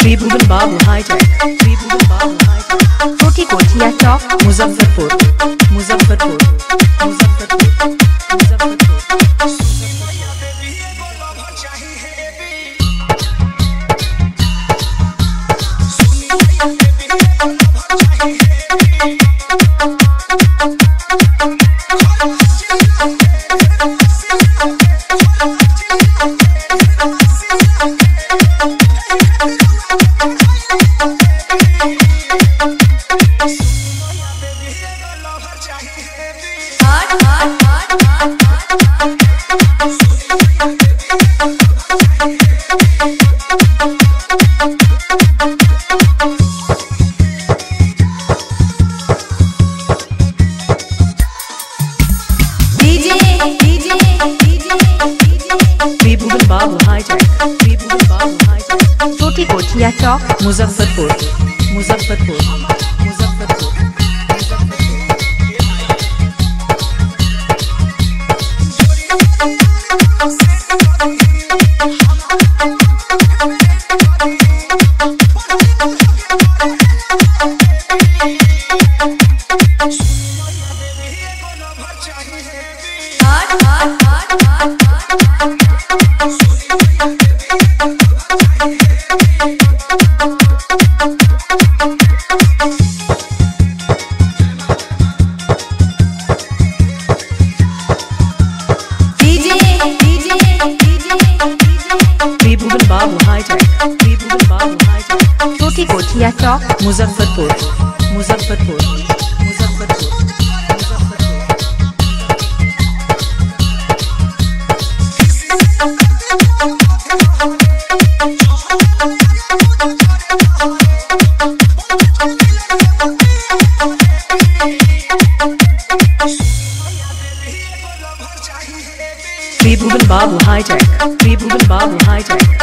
त्रिभुवन बाबू hi tech त्रिभुवन बाबू hitech Chhoti Kothiya Chowk Muzaffarpur Muzaffarpur Muzaffarpur Muzaffarpur. Babu hitech Chhoti Kothiya Chowk Muzaffarpur Muzaffarpur. आठ आठ Kothiya Chowk Muzaffarpur Muzaffarpur Muzaffarpur Tribhuvan Hijack. Hitech Tribhuvan Babu hitech